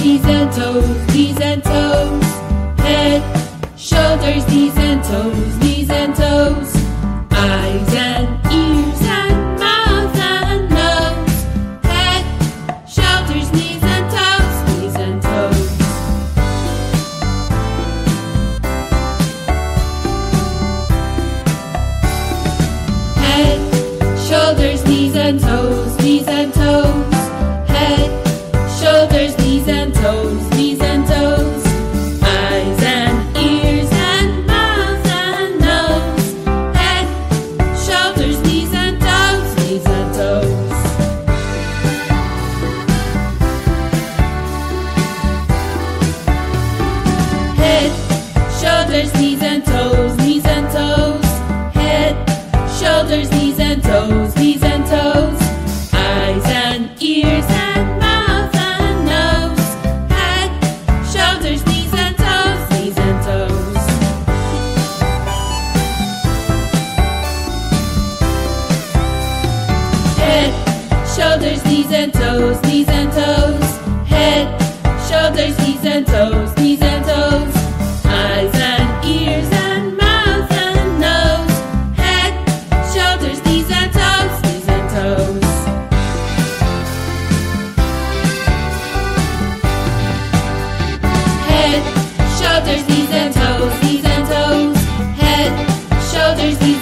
knees and toes, knees and toes. Head, shoulders, knees and toes, knees and toes. Eyes and ears and mouth and nose. Head, shoulders, knees and toes, knees and toes. Head, shoulders, knees and toes, knees and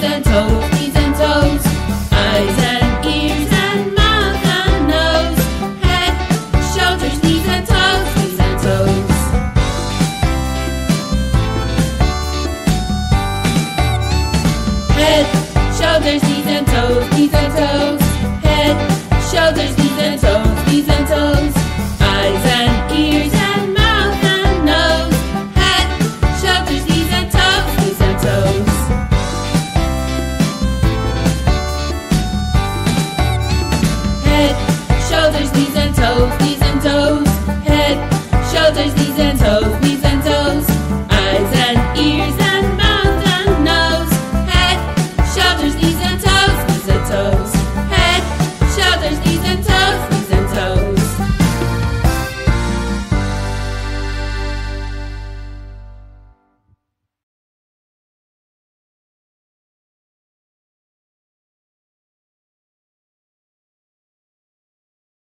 knees and toes, knees and toes. Eyes and ears and mouth and nose. Head, shoulders, knees and toes, knees and toes. Head, shoulders, knees and toes, knees and toes. Head, shoulders, knees and toes, knees and toes. Head,